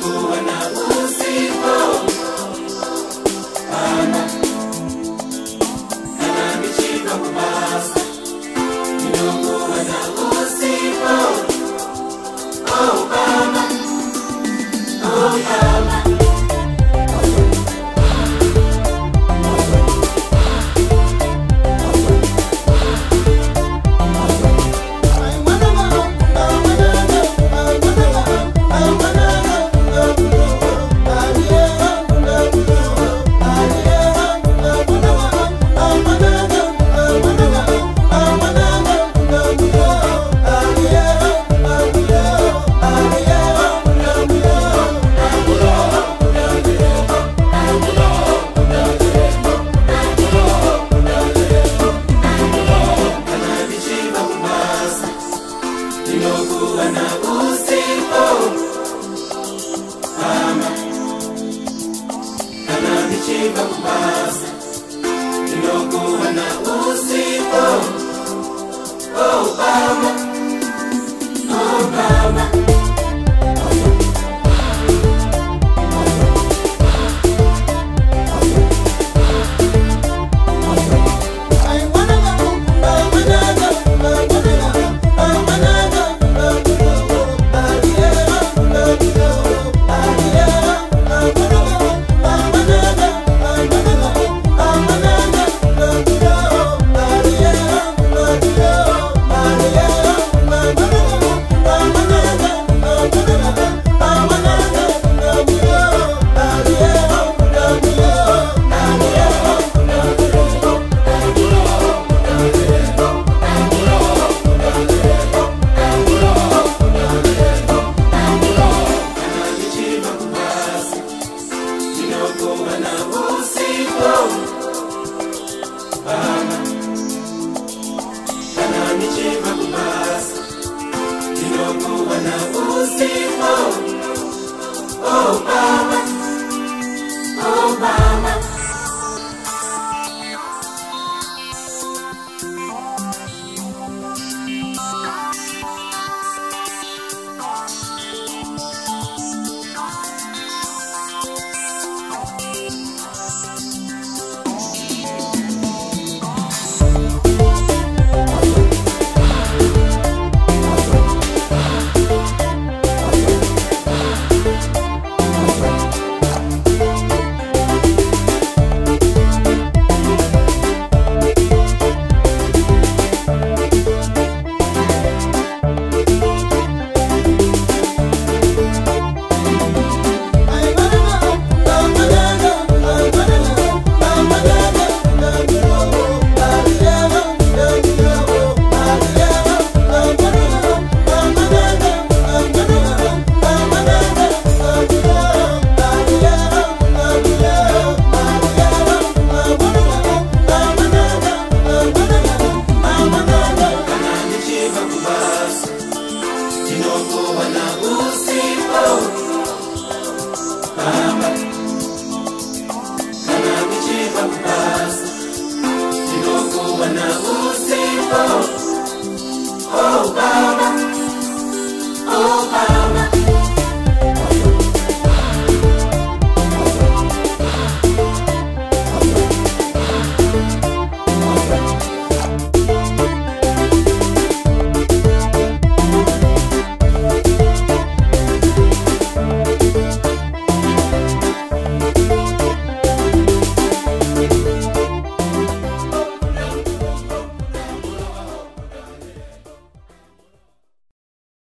kuwa na kuwa tinokuwana usipo ama kana tichibva kubasa Bwana uzima oh, Bwana oh, ah.